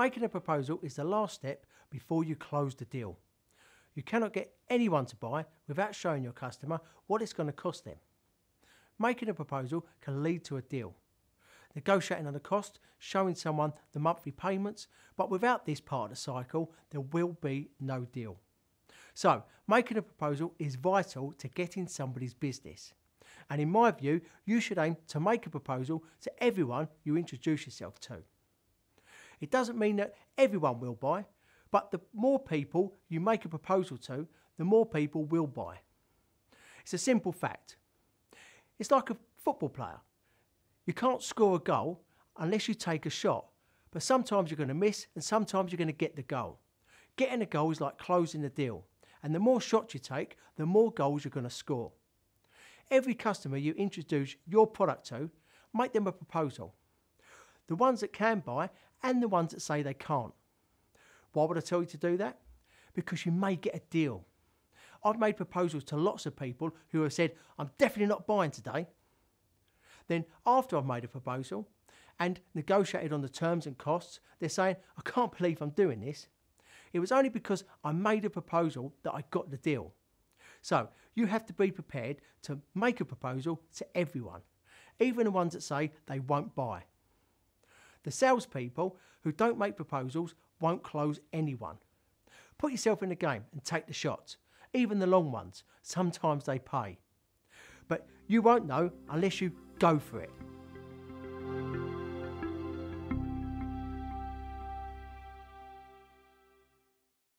Making a proposal is the last step before you close the deal. You cannot get anyone to buy without showing your customer what it's going to cost them. Making a proposal can lead to a deal. Negotiating on the cost, showing someone the monthly payments, but without this part of the cycle, there will be no deal. So, making a proposal is vital to getting somebody's business. And in my view, you should aim to make a proposal to everyone you introduce yourself to. It doesn't mean that everyone will buy, but the more people you make a proposal to, the more people will buy. It's a simple fact. It's like a football player. You can't score a goal unless you take a shot, but sometimes you're going to miss and sometimes you're going to get the goal. Getting a goal is like closing the deal, and the more shots you take, the more goals you're going to score. Every customer you introduce your product to, make them a proposal. The ones that can buy and the ones that say they can't. Why would I tell you to do that? Because you may get a deal. I've made proposals to lots of people who have said, I'm definitely not buying today. Then, after I've made a proposal and negotiated on the terms and costs, they're saying, I can't believe I'm doing this. It was only because I made a proposal that I got the deal. So, you have to be prepared to make a proposal to everyone, even the ones that say they won't buy. The salespeople who don't make proposals won't close anyone. Put yourself in the game and take the shots, even the long ones. Sometimes they pay. But you won't know unless you go for it.